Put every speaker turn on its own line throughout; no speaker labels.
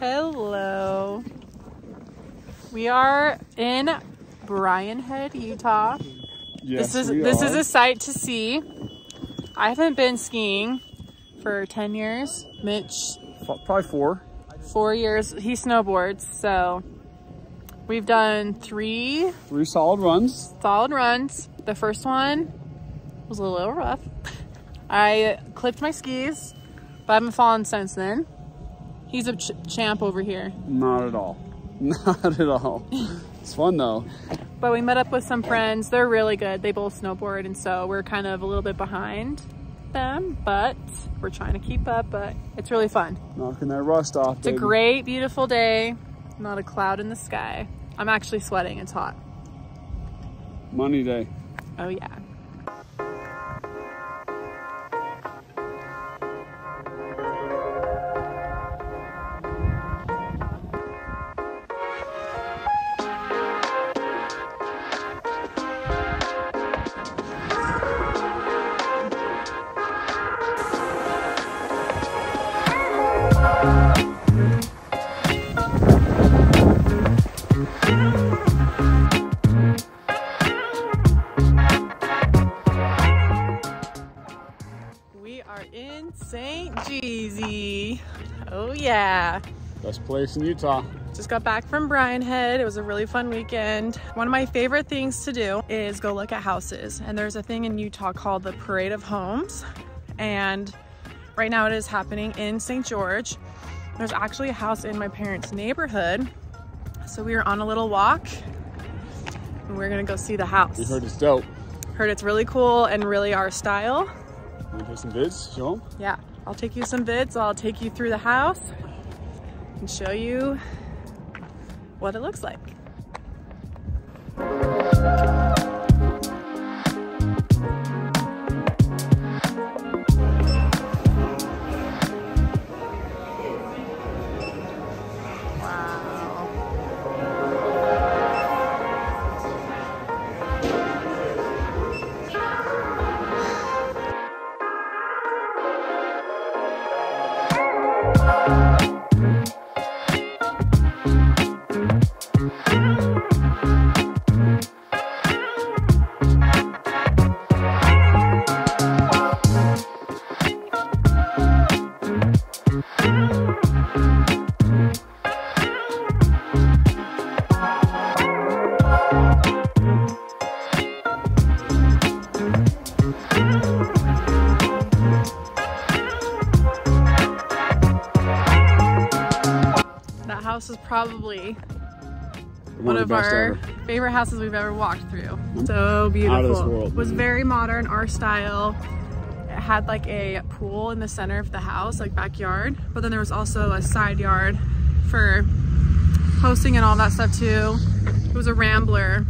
Hello. We are in Brian Head, Utah.
Yes,
this is this
are.
is a sight to see. I haven't been skiing for 10 years. Mitch,
probably four.
four years. He snowboards, so we've done three
Three solid runs.
solid runs. The first one was a little rough. I clipped my skis, but I haven't fallen since then. He's a ch- champ over here.
Not at all. Not at all. It's fun though.
But we met up with some friends. They're really good. They both snowboard, and so we're kind of a little bit behind them, but we're trying to keep up. But it's really fun.
Knocking that rust off.
It's a great, beautiful day. Not a cloud in the sky. I'm actually sweating. It's hot.
Money day.
Oh, yeah. In St. Jeezy. Oh, yeah.
Best place in Utah.
Just got back from Brian Head. It was a really fun weekend. One of my favorite things to do is go look at houses. And there's a thing in Utah called the Parade of Homes. And right now it is happening in St. George. There's actually a house in my parents' neighborhood. So we were on a little walk and we're gonna go see the house.
We heard it's dope.
Heard it's really cool and really our style.
Want to take some vids? Show 'em?
Yeah, I'll take you some vids. I'll take you through the house and show you what it looks like. House is probably one, of,
the
our
ever.
favorite houses we've ever walked through. Mm-hmm. So beautiful.
Out of this world.
It was mm-hmm. very modern, our style. It had like a pool in the center of the house, like backyard. But then there was also a side yard for hosting and all that stuff too. It was a rambler.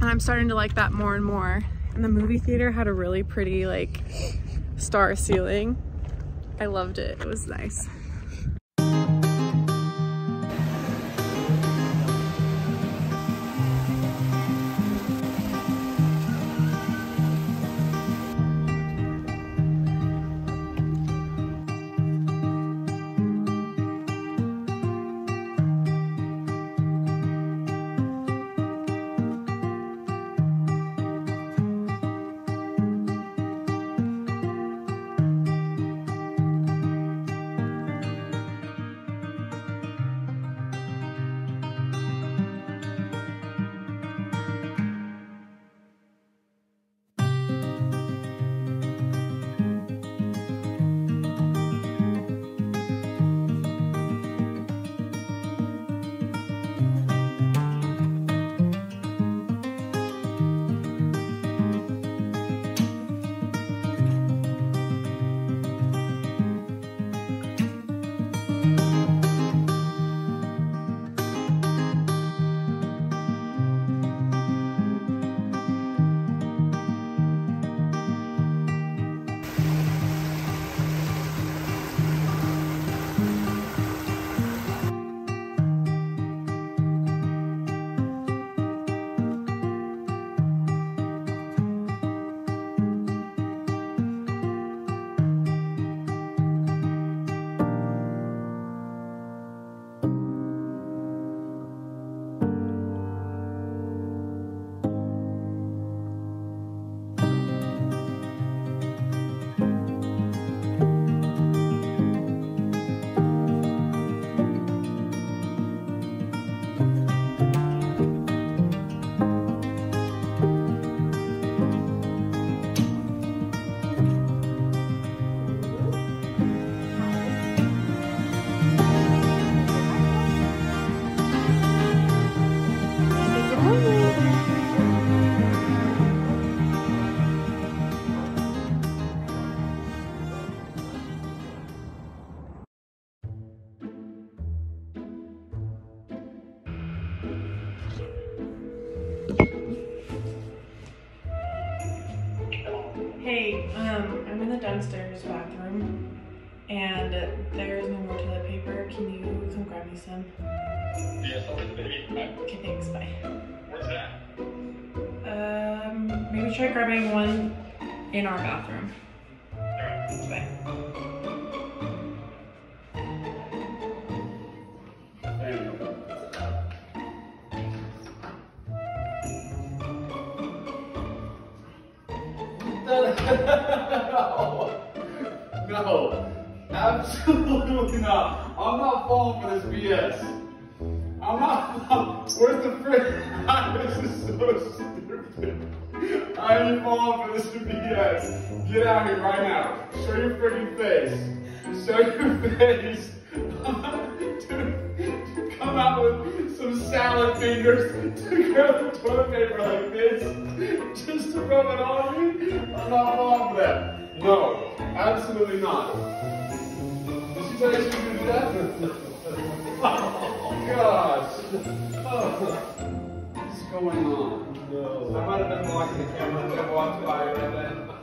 And I'm starting to like that more and more. And the movie theater had a really pretty like star ceiling. I loved it. It was nice. Downstairs bathroom and there's no more toilet paper. Can you come grab me some?
Yes, I'll take baby. Bye.
Okay, thanks. Bye.
Where's that?
Um, maybe try grabbing one in our bathroom.
Alright.
Bye.
no, absolutely not. I'm not falling for this BS. I'm not. Where's the frick? this is so stupid. I ain't falling for this BS. Get out of here right now. Show your freaking face. Show your face. Dude, come out with some salad fingers to grab the toilet paper like this just to rub it on me. I'm not falling for that. No, absolutely not. Did she tell you she could do that? Oh, gosh. Oh, what's going on?
No, I might have been blocking the camera. I walked by right then.